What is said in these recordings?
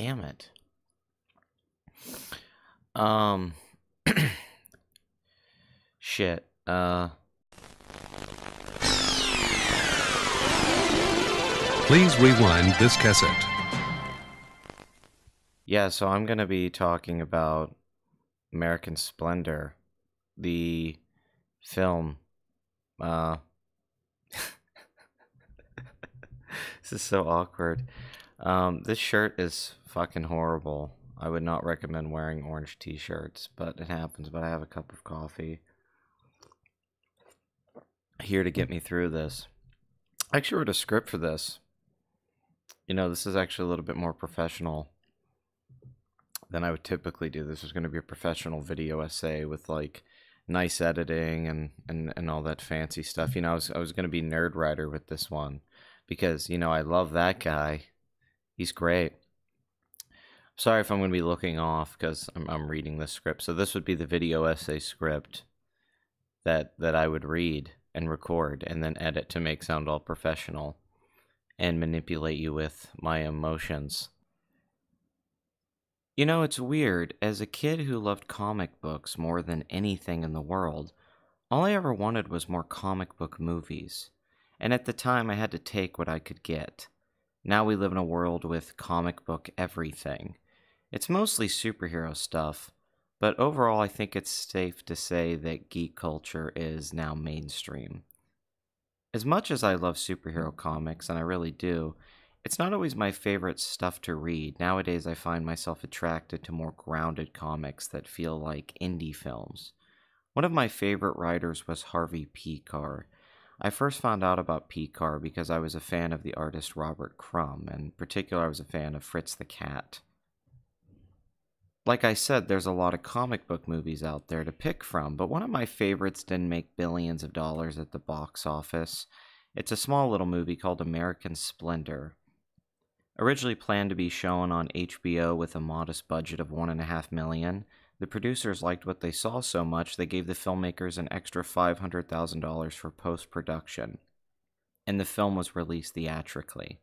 damn it. Um shit. Uh Please rewind this cassette. Yeah, so I'm going to be talking about American Splendor, the film. Uh, this is so awkward. Um, this shirt is fucking horrible. I would not recommend wearing orange t shirts, but it happens. But I have a cup of coffee here to get me through this. I actually wrote a script for this. You know, this is actually a little bit more professional than I would typically do. This was going to be a professional video essay with like nice editing and, and, and all that fancy stuff. You know, I was, I was going to be Nerdwriter with this one because, you know, I love that guy. He's great. Sorry if I'm going to be looking off because I'm, I'm reading the script. So this would be the video essay script that, that I would read and record and then edit to make sound all professional and manipulate you with my emotions. You know, it's weird. As a kid who loved comic books more than anything in the world, all I ever wanted was more comic book movies. And at the time, I had to take what I could get. Now we live in a world with comic book everything. It's mostly superhero stuff, but overall, I think it's safe to say that geek culture is now mainstream. As much as I love superhero comics, and I really do, it's not always my favorite stuff to read. Nowadays, I find myself attracted to more grounded comics that feel like indie films. One of my favorite writers was Harvey Pekar. I first found out about Pekar because I was a fan of the artist Robert Crumb, and in particular, I was a fan of Fritz the Cat like I said, there's a lot of comic book movies out there to pick from, but one of my favorites didn't make billions of dollars at the box office. It's a small little movie called American Splendor. Originally planned to be shown on HBO with a modest budget of one and a half million, the producers liked what they saw so much they gave the filmmakers an extra $500,000 for post production, and the film was released theatrically.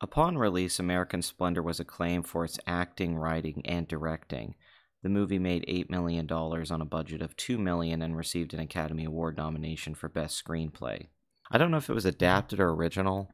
Upon release, American Splendor was acclaimed for its acting, writing, and directing. The movie made $8 million on a budget of 2 million and received an Academy Award nomination for Best Screenplay. I don't know if it was adapted or original.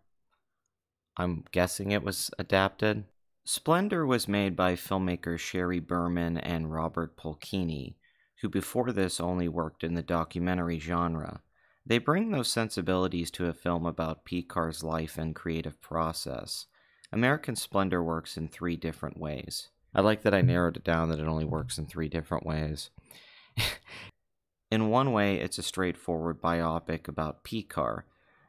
I'm guessing it was adapted. Splendor was made by filmmakers Shari Berman and Robert Pulcini, who before this only worked in the documentary genre. They bring those sensibilities to a film about Pekar's life and creative process. American Splendor works in three different ways. I like that I narrowed it down that it only works in three different ways. in one way, it's a straightforward biopic about Pekar.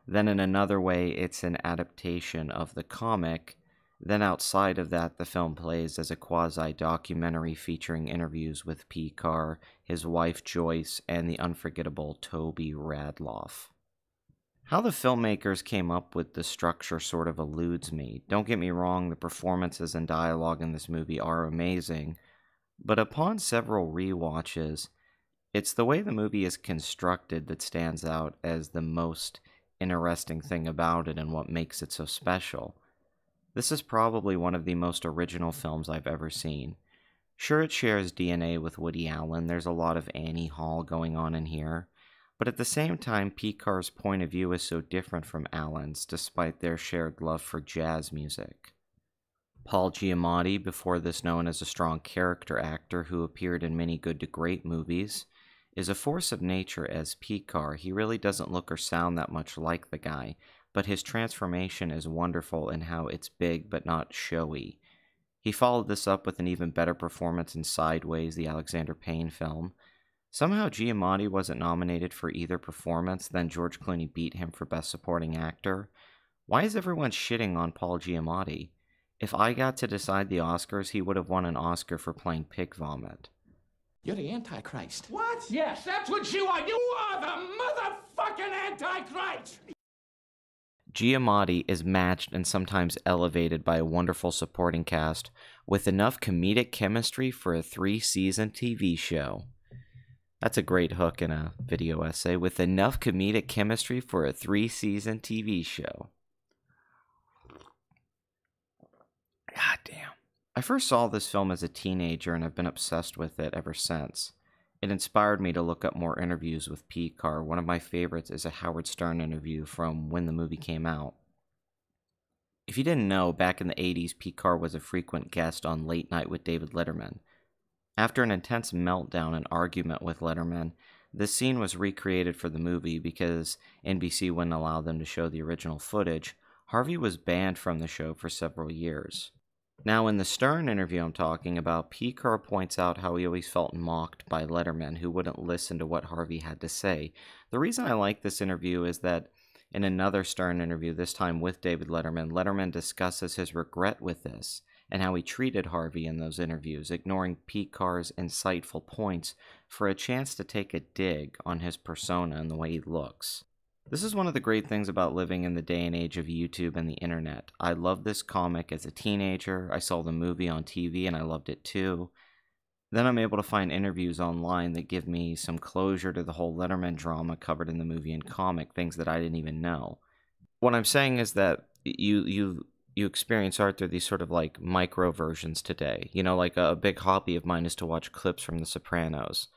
Then, in another way, it's an adaptation of the comic then, outside of that, the film plays as a quasi documentary featuring interviews with Pekar, his wife Joyce, and the unforgettable Toby Radloff. How the filmmakers came up with the structure sort of eludes me. Don't get me wrong, the performances and dialogue in this movie are amazing, but upon several re-watches, it's the way the movie is constructed that stands out as the most interesting thing about it and what makes it so special. This is probably one of the most original films I've ever seen. Sure, it shares DNA with Woody Allen, there's a lot of Annie Hall going on in here, but at the same time, Pekar's point of view is so different from Allen's, despite their shared love for jazz music. Paul Giamatti, before this known as a strong character actor who appeared in many good to great movies, is a force of nature as Pekar. He really doesn't look or sound that much like the guy, but his transformation is wonderful in how it's big but not showy. He followed this up with an even better performance in Sideways, the Alexander Payne film. Somehow Giamatti wasn't nominated for either performance, then George Clooney beat him for Best Supporting Actor. Why is everyone shitting on Paul Giamatti? If I got to decide the Oscars, he would have won an Oscar for playing Pig Vomit. You're the Antichrist. What? Yes, that's what you are. You are the motherfucking Antichrist. Giamatti is matched and sometimes elevated by a wonderful supporting cast with enough comedic chemistry for a three season TV show. That's a great hook in a video essay with enough comedic chemistry for a three season TV show. God damn. I first saw this film as a teenager and I've been obsessed with it ever since. It inspired me to look up more interviews with Pekar. One of my favorites is a Howard Stern interview from when the movie came out. If you didn't know, back in the 80s, Pekar was a frequent guest on Late Night with David Letterman. After an intense meltdown and argument with Letterman, this scene was recreated for the movie because NBC wouldn't allow them to show the original footage. Harvey was banned from the show for several years. Now, in the Stern interview I'm talking about, Pekar points out how he always felt mocked by Letterman, who wouldn't listen to what Harvey had to say. The reason I like this interview is that in another Stern interview, this time with David Letterman, Letterman discusses his regret with this and how he treated Harvey in those interviews, ignoring Pekar's insightful points for a chance to take a dig on his persona and the way he looks. This is one of the great things about living in the day and age of YouTube and the internet. I loved this comic as a teenager. I saw the movie on TV and I loved it too. Then I'm able to find interviews online that give me some closure to the whole Letterman drama covered in the movie and comic, things that I didn't even know. What I'm saying is that you you you experience art through these sort of like micro versions today. You know, like a, a big hobby of mine is to watch clips from The Sopranos.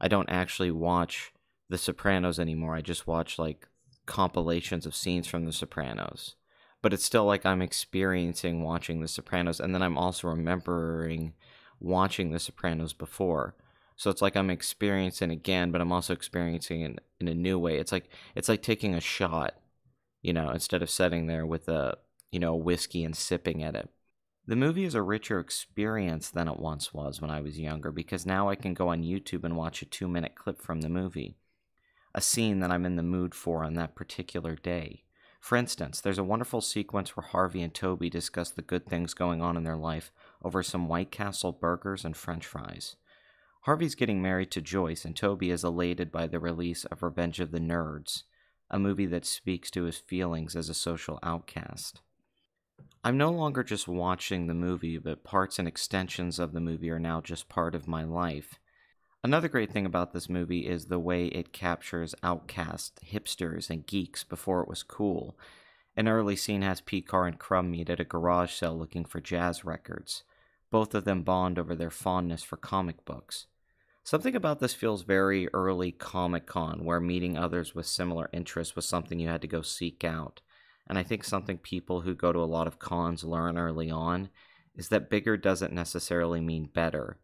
I don't actually watch The Sopranos anymore. I just watch like compilations of scenes from The Sopranos. But it's still like I'm experiencing watching The Sopranos, and then I'm also remembering watching The Sopranos before. So it's like I'm experiencing again, but I'm also experiencing it in a new way. It's like it's like taking a shot, you know, instead of sitting there with a you know, whiskey and sipping at it. The movie is a richer experience than it once was when I was younger because now I can go on YouTube and watch a two minute clip from the movie, a scene that I'm in the mood for on that particular day. For instance, there's a wonderful sequence where Harvey and Toby discuss the good things going on in their life over some White Castle burgers and french fries. Harvey's getting married to Joyce, and Toby is elated by the release of Revenge of the Nerds, a movie that speaks to his feelings as a social outcast. I'm no longer just watching the movie, but parts and extensions of the movie are now just part of my life. Another great thing about this movie is the way it captures outcasts, hipsters, and geeks before it was cool. An early scene has Pekar and Crumb meet at a garage sale looking for jazz records. Both of them bond over their fondness for comic books. Something about this feels very early Comic Con, where meeting others with similar interests was something you had to go seek out. And I think something people who go to a lot of cons learn early on is that bigger doesn't necessarily mean better.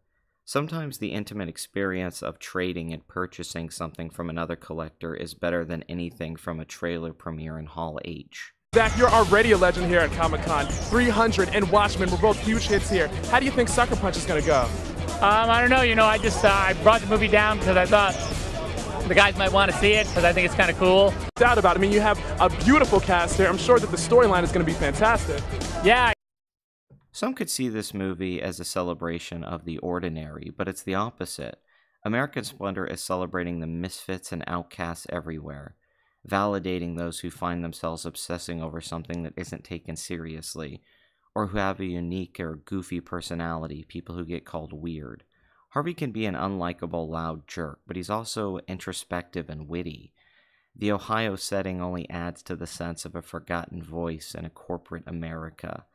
Sometimes the intimate experience of trading and purchasing something from another collector is better than anything from a trailer premiere in Hall H. Zach, you're already a legend here at Comic Con. 300 and Watchmen were both huge hits here. How do you think Sucker Punch is going to go? Um, I don't know. You know, I just uh, I brought the movie down because I thought the guys might want to see it because I think it's kind of cool. Doubt about it. I mean, you have a beautiful cast here. I'm sure that the storyline is going to be fantastic. Yeah. Some could see this movie as a celebration of the ordinary, but it's the opposite. American Splendor mm-hmm. is celebrating the misfits and outcasts everywhere, validating those who find themselves obsessing over something that isn't taken seriously, or who have a unique or goofy personality, people who get called weird. Harvey can be an unlikable, loud jerk, but he's also introspective and witty. The Ohio setting only adds to the sense of a forgotten voice in a corporate America.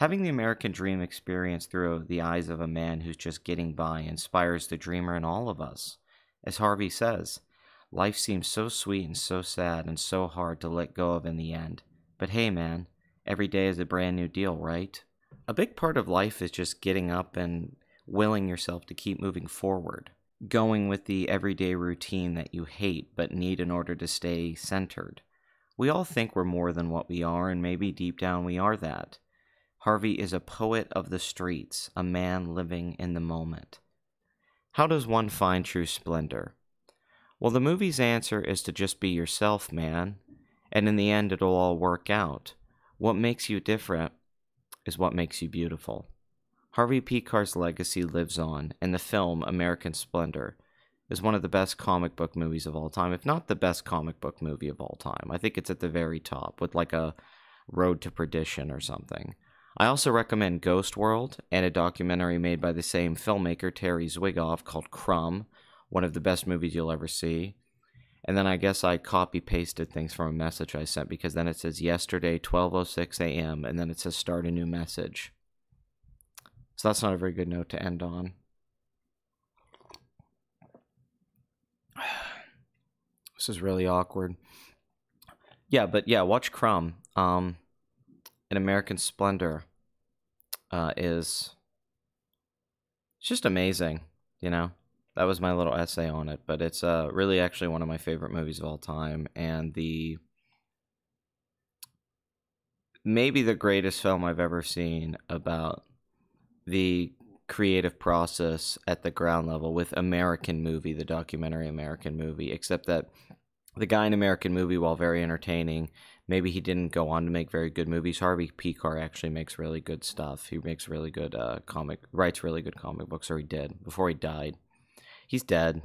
Having the American dream experience through the eyes of a man who's just getting by inspires the dreamer in all of us. As Harvey says, life seems so sweet and so sad and so hard to let go of in the end. But hey, man, every day is a brand new deal, right? A big part of life is just getting up and willing yourself to keep moving forward, going with the everyday routine that you hate but need in order to stay centered. We all think we're more than what we are, and maybe deep down we are that. Harvey is a poet of the streets, a man living in the moment. How does one find true splendor? Well, the movie's answer is to just be yourself, man, and in the end, it'll all work out. What makes you different is what makes you beautiful. Harvey P. Legacy lives on, and the film, American Splendor, is one of the best comic book movies of all time, if not the best comic book movie of all time. I think it's at the very top, with like a Road to Perdition or something. I also recommend Ghost World and a documentary made by the same filmmaker, Terry Zwigoff, called Crumb, one of the best movies you'll ever see. And then I guess I copy pasted things from a message I sent because then it says yesterday 12:06 a.m. and then it says start a new message. So that's not a very good note to end on. This is really awkward. Yeah, but yeah, watch Crumb. Um, an American Splendor uh, is it's just amazing. You know, that was my little essay on it, but it's uh, really actually one of my favorite movies of all time, and the maybe the greatest film I've ever seen about the creative process at the ground level with American Movie, the documentary American Movie, except that the guy in American Movie, while very entertaining, maybe he didn't go on to make very good movies. Harvey Pekar actually makes really good stuff. He makes really good uh, comic, writes really good comic books, or he did before he died. He's dead,